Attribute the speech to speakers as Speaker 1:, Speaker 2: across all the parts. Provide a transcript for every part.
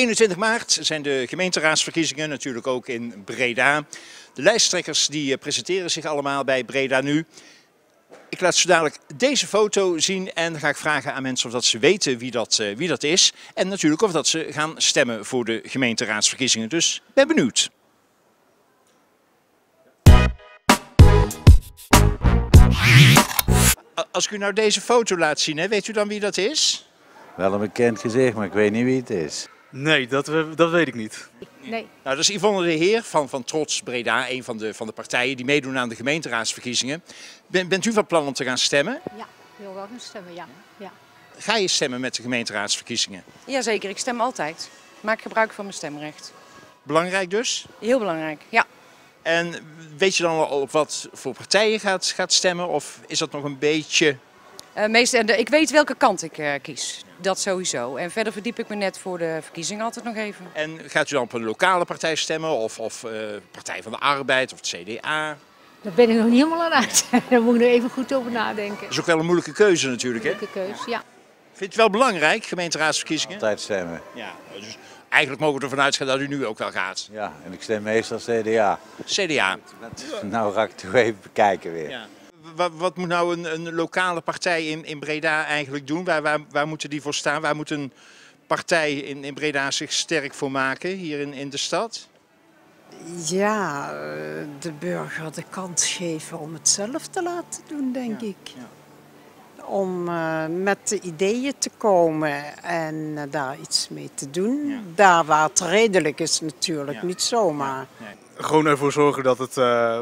Speaker 1: 21 maart zijn de gemeenteraadsverkiezingen, natuurlijk ook in Breda. De lijsttrekkers die presenteren zich allemaal bij Breda nu. Ik laat zo dadelijk deze foto zien en ga ik vragen aan mensen of dat ze weten wie dat, wie dat is. En natuurlijk of dat ze gaan stemmen voor de gemeenteraadsverkiezingen. Dus ben benieuwd. Als ik u nou deze foto laat zien, weet u dan wie dat is?
Speaker 2: Wel een bekend gezicht, maar ik weet niet wie het is.
Speaker 3: Nee, dat, dat weet ik niet.
Speaker 1: Nee. Nou, dat is Yvonne de Heer van, van Trots Breda, een van de, van de partijen die meedoen aan de gemeenteraadsverkiezingen. Ben, bent u van plan om te gaan stemmen?
Speaker 4: Ja, ik wil wel gaan stemmen, ja. ja.
Speaker 1: Ga je stemmen met de gemeenteraadsverkiezingen?
Speaker 5: Jazeker, ik stem altijd. Maak gebruik van mijn stemrecht.
Speaker 1: Belangrijk dus?
Speaker 5: Heel belangrijk, ja.
Speaker 1: En weet je dan al op wat voor partijen gaat, gaat stemmen of is dat nog een beetje...
Speaker 5: Uh, meest, ik weet welke kant ik uh, kies, dat sowieso. En verder verdiep ik me net voor de verkiezingen altijd nog even.
Speaker 1: En gaat u dan op een lokale partij stemmen of, of uh, Partij van de Arbeid of het CDA?
Speaker 4: Daar ben ik nog niet helemaal aan uit. Daar moet ik er even goed over nadenken.
Speaker 1: Dat is ook wel een moeilijke keuze natuurlijk, hè?
Speaker 4: Moeilijke keuze, ja.
Speaker 1: Vindt u het wel belangrijk, gemeenteraadsverkiezingen?
Speaker 2: Altijd stemmen.
Speaker 1: Ja, dus eigenlijk mogen we ervan uitgaan dat u nu ook wel gaat.
Speaker 2: Ja, en ik stem meestal CDA.
Speaker 1: CDA.
Speaker 2: Nou ga ik toch even bekijken weer. Ja.
Speaker 1: Wat, wat, moet nou een, een, lokale partij in, in Breda eigenlijk doen? Waar, waar, waar, moeten die voor staan? Waar moet een partij in, in Breda zich sterk voor maken hier in, in de stad?
Speaker 6: Ja, de burger de kans geven om het zelf te laten doen, denk ik. Ja om uh, met de ideeën te komen en uh, daar iets mee te doen. Ja. Daar waar het redelijk is natuurlijk, ja. niet zomaar. Ja. Nee.
Speaker 3: Gewoon ervoor zorgen dat het uh,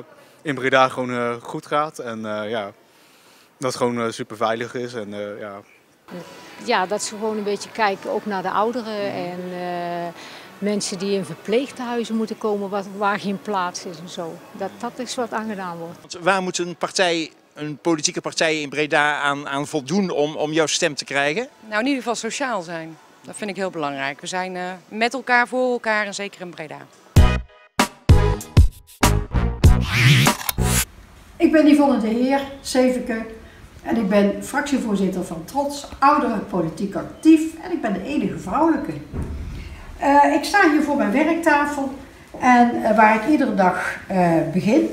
Speaker 3: in Breda gewoon goed gaat en ja, dat het gewoon super veilig is. En, ja.
Speaker 4: ja, dat ze gewoon een beetje kijken ook naar de ouderen en mensen die in verpleeghuizen moeten komen wat, waar geen plaats is en zo. Dat, dat is wat aangedaan wordt.
Speaker 1: Waar moet een partij een politieke partij in Breda aan, aan voldoen om, om jouw stem te krijgen?
Speaker 5: Nou, in ieder geval sociaal zijn. Dat vind ik heel belangrijk. We zijn uh, met elkaar, voor elkaar en zeker in Breda.
Speaker 7: Ik ben Yvonne de Heer, Zeveke. En ik ben fractievoorzitter van Trots, ouderen politiek actief. En ik ben de enige vrouwelijke. Uh, ik sta hier voor mijn werktafel. En uh, waar ik iedere dag begin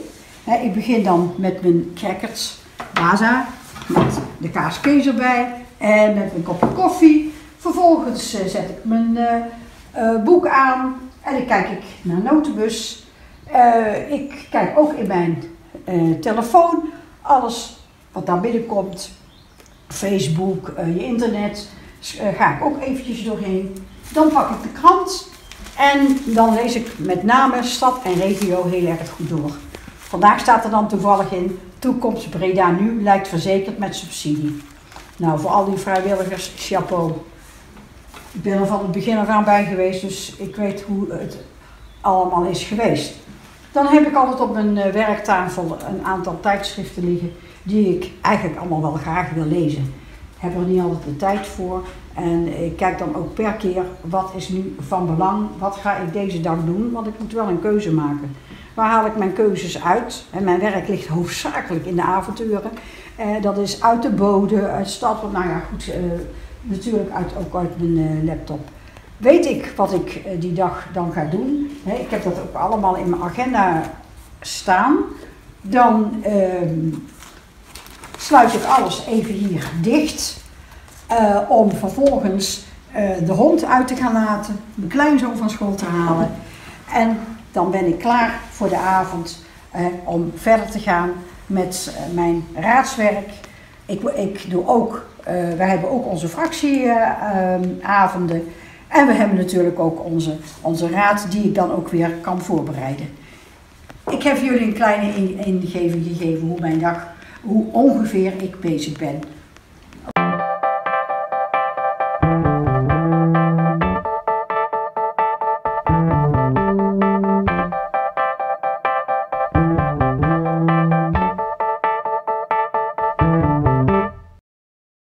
Speaker 7: ik begin dan met mijn crackers, Baza, met de kaaskees erbij en met mijn kopje koffie. Vervolgens eh, zet ik mijn uh, uh, boek aan en dan kijk ik naar Notenbus. ik kijk ook in mijn telefoon alles wat daar binnenkomt. Facebook, je internet, ga ik ook eventjes doorheen. Dan pak ik de krant en dan lees ik met name stad en regio heel erg goed door. Vandaag staat er dan toevallig in, toekomst Breda nu lijkt verzekerd met subsidie. Nou, voor al die vrijwilligers, chapeau. Ik ben er van het begin af aan bij geweest, dus ik weet hoe het allemaal is geweest. Dan heb ik altijd op mijn eh, werktafel een aantal tijdschriften liggen die ik eigenlijk allemaal wel graag wil lezen. Ik heb er niet altijd de tijd voor en ik kijk dan ook per keer wat is nu van belang, wat ga ik deze dag doen, want ik moet wel een keuze maken. Waar haal ik mijn keuzes uit? En mijn werk ligt hoofdzakelijk in de avonturen. Eh, dat is uit de bode, uit stad, nou ja goed, eh, natuurlijk uit, ook uit mijn uh, laptop. Weet ik wat ik eh, die dag dan ga doen? Ik heb dat ook allemaal in mijn agenda staan. Dan ehm, sluit ik alles even hier dicht. Eh, om vervolgens de hond uit te gaan laten, mijn kleinzoon van school te halen. En dan ben ik klaar voor de avond eh, om verder te gaan met eh, mijn raadswerk. Ik, ik doe ook, we hebben ook onze fractieavonden. En we hebben natuurlijk ook onze, onze raad die ik dan ook weer kan voorbereiden. Ik heb jullie een kleine ingeving gegeven hoe mijn dag, hoe ongeveer ik bezig ben.